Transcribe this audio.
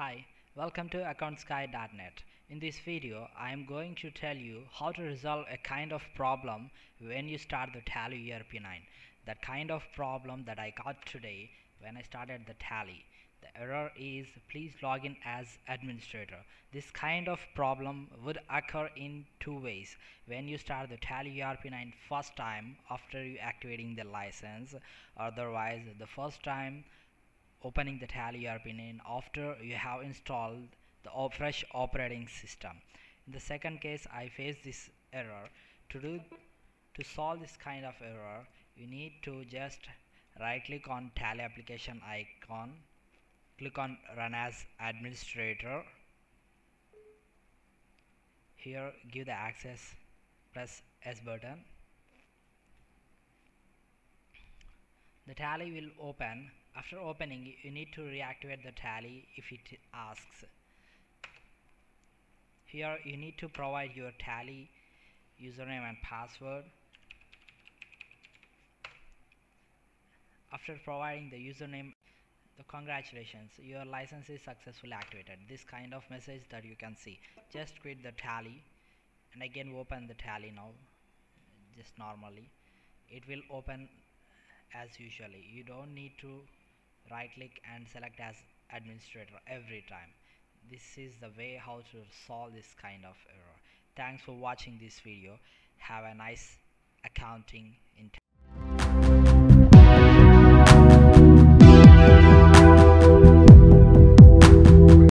Hi, welcome to AccountsGuy.net. In this video, I am going to tell you how to resolve a kind of problem when you start the Tally ERP9. That kind of problem that I got today when I started the Tally. The error is please log in as administrator. This kind of problem would occur in two ways. When you start the Tally ERP9 first time after you activating the license, otherwise the first time opening the Tally ERP9 after you have installed the fresh operating system. In the second case, I face this error. To do to solve this kind of error, you need to just right click on Tally application icon, click on Run as Administrator. Here, give the access, press S button. The Tally will open. After opening you need to reactivate the tally if it asks. Here you need to provide your tally username and password. After providing the username the congratulations your license is successfully activated. This kind of message that you can see. Just quit the tally and again open the tally now just normally. It will open as usually. You don't need to right click and select as administrator every time. This is the way how to solve this kind of error. Thanks for watching this video. Have a nice accounting in